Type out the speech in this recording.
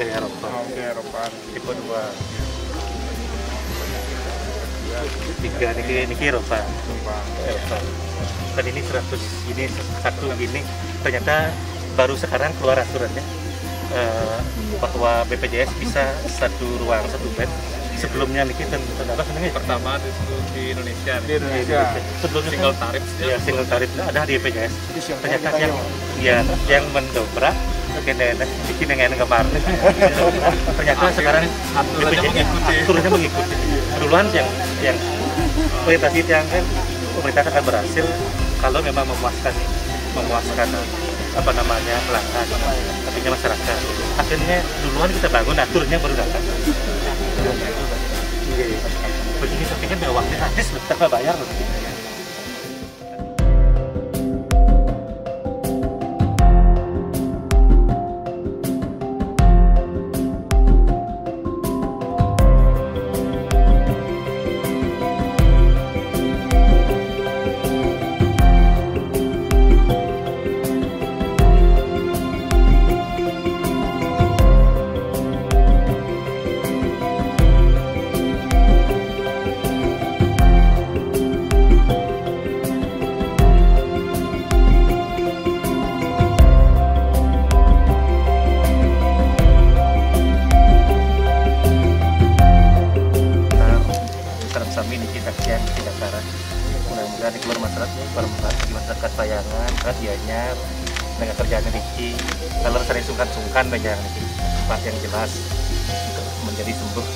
dari Eropa. Oke, Eropa. tipe dua. Tiga ini ini Eropa. Eropa. Dan ini 100 ini satu gini. Ternyata baru sekarang keluar aturannya eh, bahwa BPJS bisa satu ruang satu bed. Sebelumnya nih kita apa sebenarnya pertama di, di Indonesia. Di. Indonesia. sebelumnya single kan- tarif. Ya single tarif. Ada di BPJS ternyata yang ya yang mendobrak kena bikin yang kemarin ternyata sekarang aturannya mengikuti. aturannya mengikuti. Duluan yang yang orientasi yang kan pemerintah akan berhasil kalau memang memuaskan memuaskan apa namanya pelanggan. Artinya masyarakat. Akhirnya duluan kita bangun aturnya baru datang. Iya. begini tapi kan uangnya habis loh nggak bayar loh di keluar masyarakat bermanfaat bagi masyarakat Payangan radianya dengan kerjaan Riki kalau sering sungkan-sungkan banyak tempat yang jelas untuk menjadi sembuh